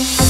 you.